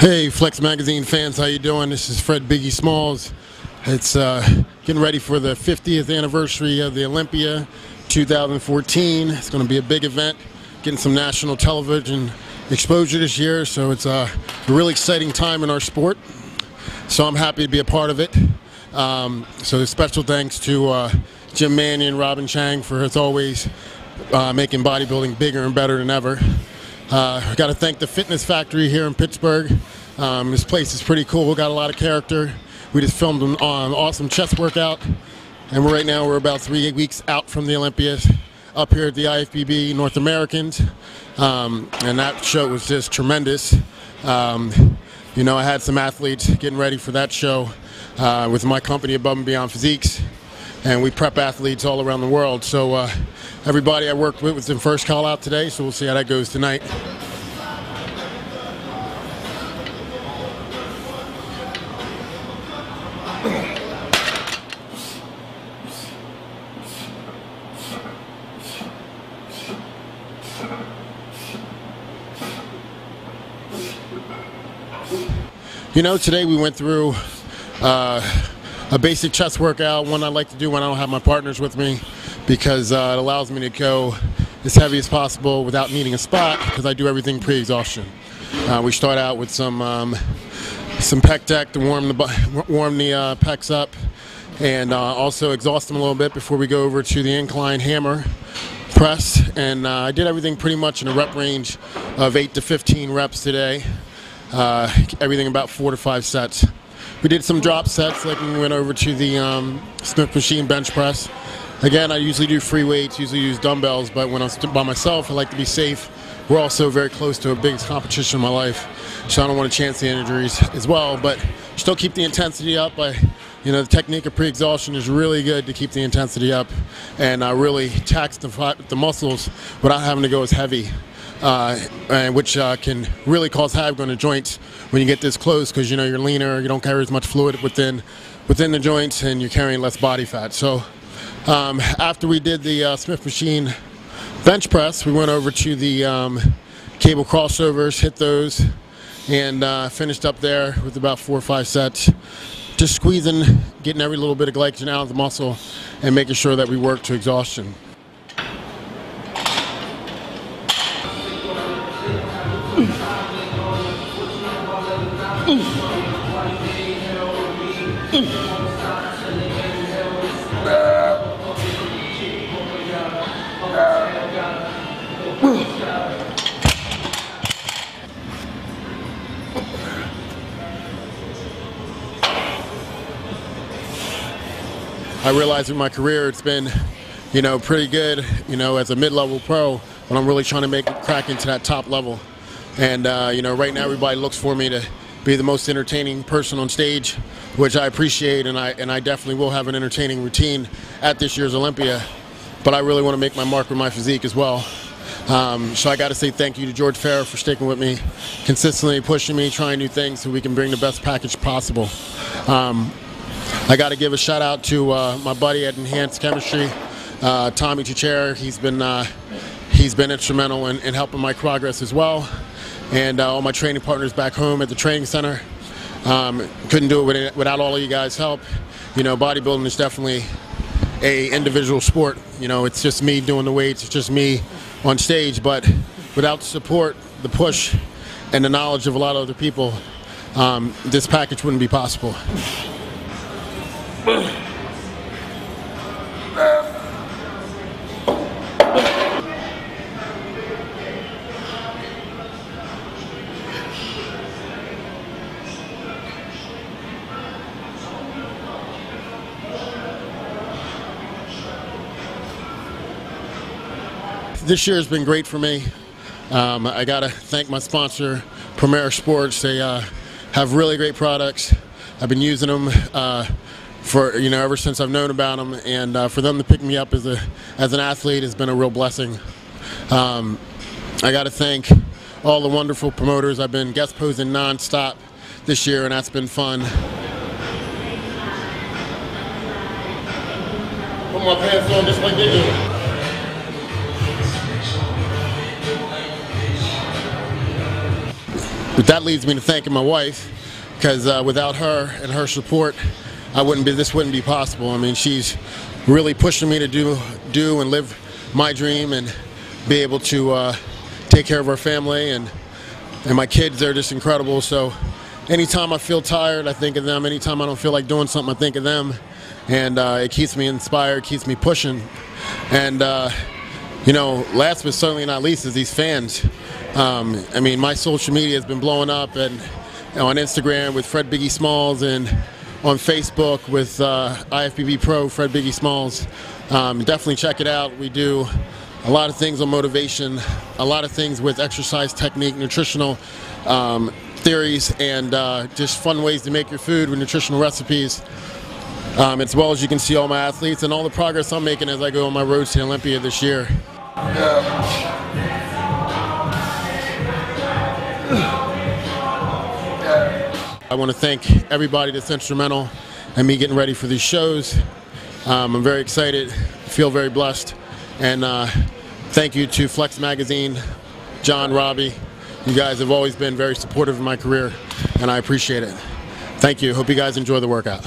Hey, Flex Magazine fans, how you doing? This is Fred Biggie Smalls. It's uh, getting ready for the 50th anniversary of the Olympia 2014. It's going to be a big event, getting some national television exposure this year, so it's uh, a really exciting time in our sport. So I'm happy to be a part of it. Um, so special thanks to uh, Jim Manion, Robin Chang for as always uh, making bodybuilding bigger and better than ever. Uh, I got to thank the Fitness Factory here in Pittsburgh. Um, this place is pretty cool. We got a lot of character. We just filmed an um, awesome chest workout, and right now we're about three weeks out from the Olympias up here at the IFBB North Americans, um, and that show was just tremendous. Um, you know, I had some athletes getting ready for that show uh, with my company Above and Beyond Physiques, and we prep athletes all around the world. So. Uh, everybody I worked with was in first call out today, so we'll see how that goes tonight. You know, today we went through uh, a basic chest workout, one I like to do when I don't have my partners with me because uh, it allows me to go as heavy as possible without needing a spot because I do everything pre-exhaustion. Uh, we start out with some um, some pec deck to warm the warm the uh, pecs up, and uh, also exhaust them a little bit before we go over to the incline hammer press. And uh, I did everything pretty much in a rep range of eight to 15 reps today. Uh, everything about four to five sets. We did some drop sets, like we went over to the um, Smith machine bench press. Again, I usually do free weights, usually use dumbbells, but when I'm by myself, I like to be safe. We're also very close to a big competition in my life, so I don't want to chance the injuries as well, but still keep the intensity up. I, you know, the technique of pre-exhaustion is really good to keep the intensity up and uh, really tax the, the muscles without having to go as heavy. Uh, and which uh, can really cause havoc on the joints when you get this close because you know you're leaner, you don't carry as much fluid within within the joints, and you're carrying less body fat. So um, after we did the uh, Smith machine bench press, we went over to the um, cable crossovers, hit those, and uh, finished up there with about four or five sets. Just squeezing, getting every little bit of glycogen out of the muscle, and making sure that we work to exhaustion. I realize in my career it's been, you know, pretty good, you know, as a mid-level pro, but I'm really trying to make it crack into that top level. And, uh, you know, right now everybody looks for me to be the most entertaining person on stage, which I appreciate, and I, and I definitely will have an entertaining routine at this year's Olympia. But I really want to make my mark with my physique as well. Um, so I got to say thank you to George Farah for sticking with me, consistently pushing me, trying new things so we can bring the best package possible. Um, I got to give a shout out to uh, my buddy at Enhanced Chemistry, uh, Tommy Chichera. He's been uh, he's been instrumental in, in, helping my progress as well, and uh, all my training partners back home at the training center. Um, couldn't do it without all of you guys' help. You know, bodybuilding is definitely a individual sport. You know, it's just me doing the weights. It's just me on stage. But without the support, the push, and the knowledge of a lot of other people, um, this package wouldn't be possible. This year has been great for me. Um, I got to thank my sponsor, Premier Sports. They uh, have really great products. I've been using them uh, for you know ever since I've known about them, and uh, for them to pick me up as a as an athlete has been a real blessing. Um, I got to thank all the wonderful promoters. I've been guest posing nonstop this year, and that's been fun. put my pants on just like they do. But that leads me to thanking my wife, because uh, without her and her support, I wouldn't be. This wouldn't be possible. I mean, she's really pushing me to do do and live my dream and be able to uh, take care of our family and and my kids. They're just incredible. So anytime I feel tired, I think of them. Anytime I don't feel like doing something, I think of them, and uh, it keeps me inspired, keeps me pushing, and. You know, last but certainly not least is these fans. Um, I mean, my social media has been blowing up, and you know, on Instagram with Fred Biggie Smalls, and on Facebook with uh, IFBB Pro Fred Biggie Smalls. Um, definitely check it out. We do a lot of things on motivation, a lot of things with exercise technique, nutritional um, theories, and uh, just fun ways to make your food with nutritional recipes. Um, as well as you can see all my athletes and all the progress I'm making as I go on my road to Olympia this year. I want to thank everybody that's instrumental in me getting ready for these shows. Um, I'm very excited, feel very blessed, and uh, thank you to Flex Magazine, John, Robbie. You guys have always been very supportive of my career, and I appreciate it. Thank you. Hope you guys enjoy the workout.